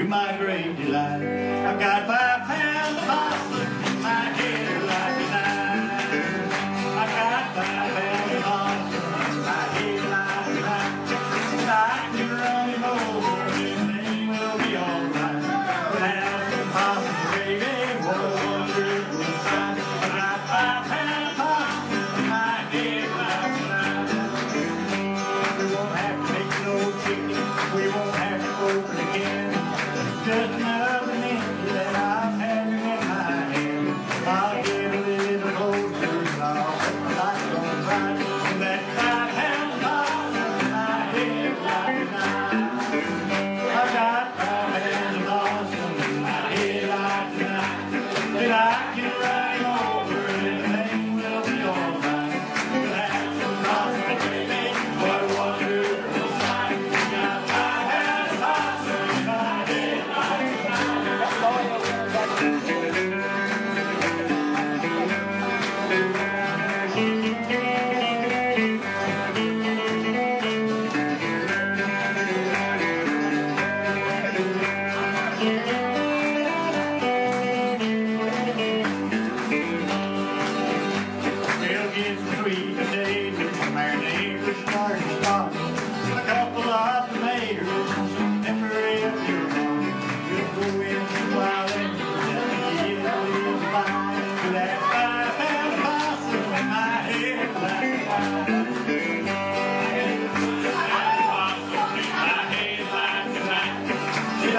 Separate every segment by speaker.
Speaker 1: to my great delight. I've got five pounds of possum in my head like a knife. I've got five pounds of possum in my head like a knife. I can run him over and they will be alright without some pasta.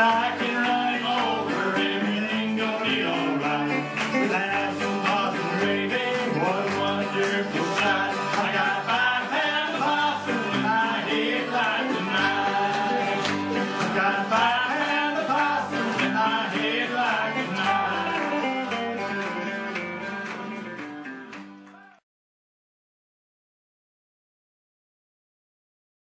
Speaker 1: tonight.